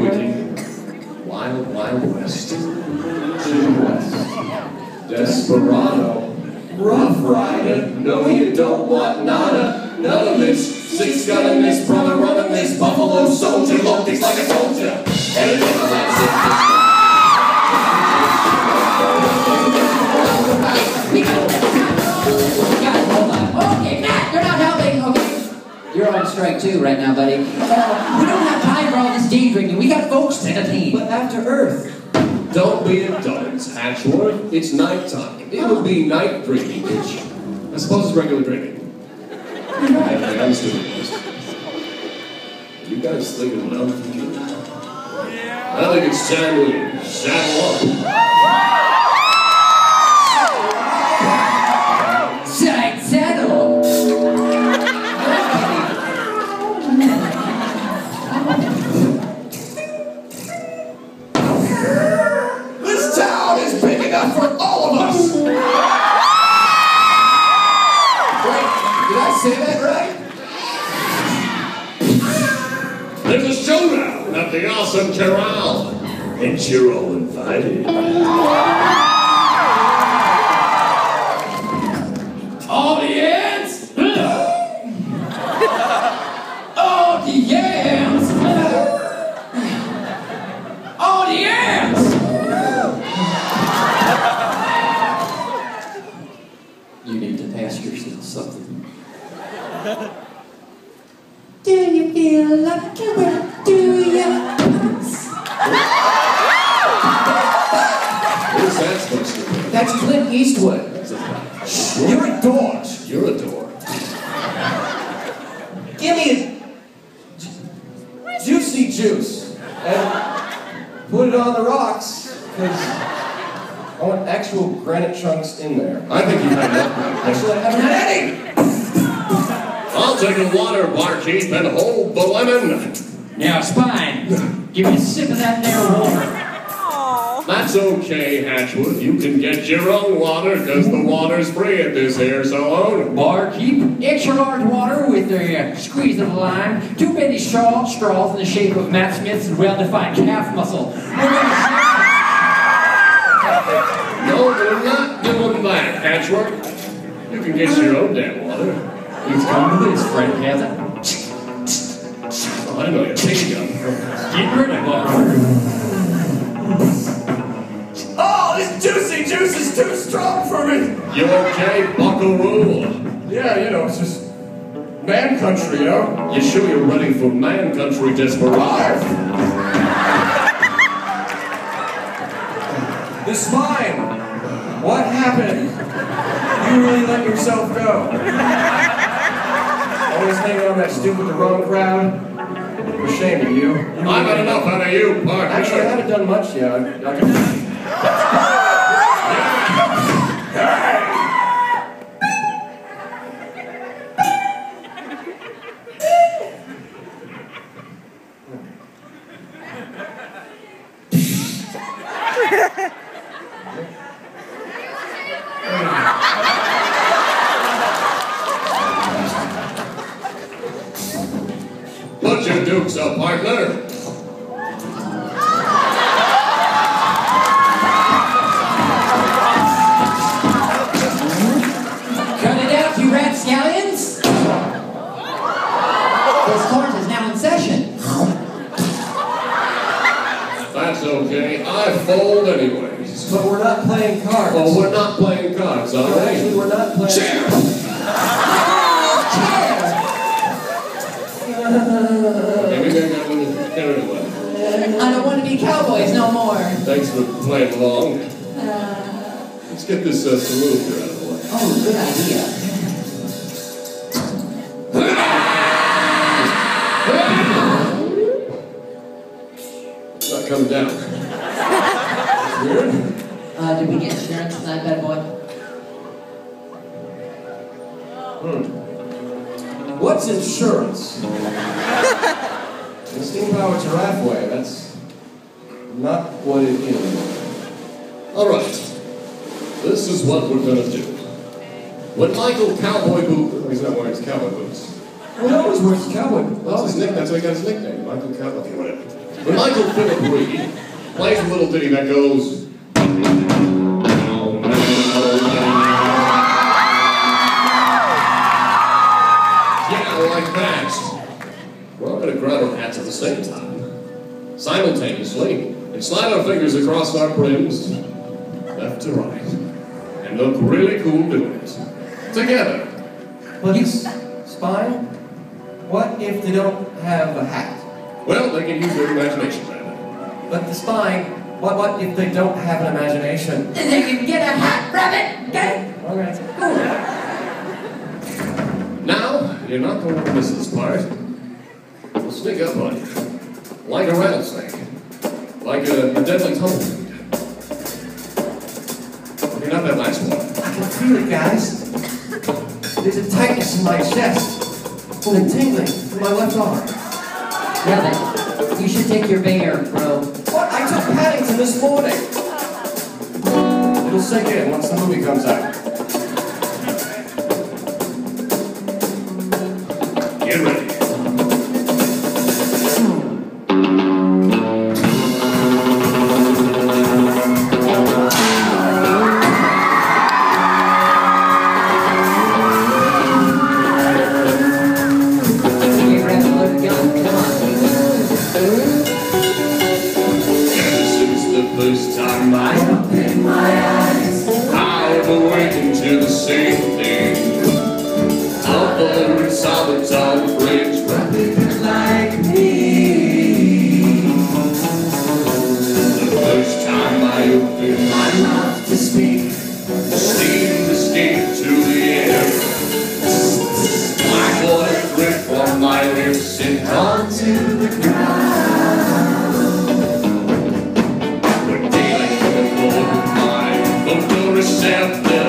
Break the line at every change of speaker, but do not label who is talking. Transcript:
witty. Wild, wild west. West. Desperado. Rough rider. No, you don't want nada. None of this. Six gunning this, brother running this. Buffalo soldier looks like a soldier. And it never
You're on strike too right now, buddy. Uh, we don't have time for all this day drinking. We got folks to entertain.
But after Earth. Don't be a dunce, Hatchworth. It's nighttime. It would be night drinking, which I suppose is regular drinking. Anyway, I'm stupid. You guys thinking what I'm thinking? I think it's time we saddle up. Town is big enough for all of us! Wait, did I say that right? There's a showdown at the Awesome Corral, and you're all invited.
That's Clint Eastwood.
You're a dork. You're a dork. Give me a ju- juicy juice and put it on the rocks because I want actual granite chunks in there. I think you've had enough. Actually, I haven't had any. I'll take a water barkeep and hold the lemon.
Now, Spine, give me a sip of that there water.
That's okay, Hatchworth. You can get your own water because the water's free at this here salon.
Barkeep, extra large water with a uh, squeeze of lime, two baby straw, straws in the shape of Matt Smith's well-defined calf muscle.
No, we're not doing that, Hatchworth. You can get your own damn water.
It's come to this, Fred Kazan.
Oh, I know you. Take a gun.
Get rid of water.
Juice is too strong for me. You okay, Buckaroo? Yeah, you know, it's just man country, you know. You sure you're running for man country, Desperado? This mine. What happened? You really let yourself go. Always hanging on that stupid the wrong crowd. For shame of you. I've had enough out of you, partner. Actually, I haven't done much yet. I, I
This court is now in session.
That's okay. I fold anyways. But we're not playing cards. Oh, we're not playing cards, all right? Actually, we're not playing. Chair! Okay, maybe I got a little carried away.
I don't want to be cowboys no more.
Thanks for playing along. Let's get this uh, out of the way.
Oh, good idea.
It's not coming down. Weird.
Uh, did we get insurance tonight, bad boy?
What's insurance? the steam powered giraffe way, that's not what it is. All right. This is what we're gonna do. When Michael Cowboy Boot, oh, he's not wearing his cowboy boots. Well, he always wears his cowboy boots. That's his nickname. That's why he got his nickname, Michael Cowboy. Okay, whatever. When Michael Philip Reed plays a little ditty that goes. Yeah, like that. We're all gonna grab our hats at the same time. Simultaneously, and slide our fingers across our brims, left to right. And look really cool doing it. Together.
But
Spine? What if they don't have a hat? Well, they can use their imagination, Rabbit. But the spine, what, what if they don't have an imagination?
then they can get a hat, rabbit. Okay.
Alright. Now, you're not going to miss this part. We'll sneak up on you. Like a rattlesnake. Like a, a deadly tumbleweed. You're not that last one. I can feel it, guys. There's a tightness in my chest. And a tingling in my left arm.
Rabbit, you should take your bear, bro.
What? I took Paddington this morning. It'll sink in once the movie comes out. Photoreceptors,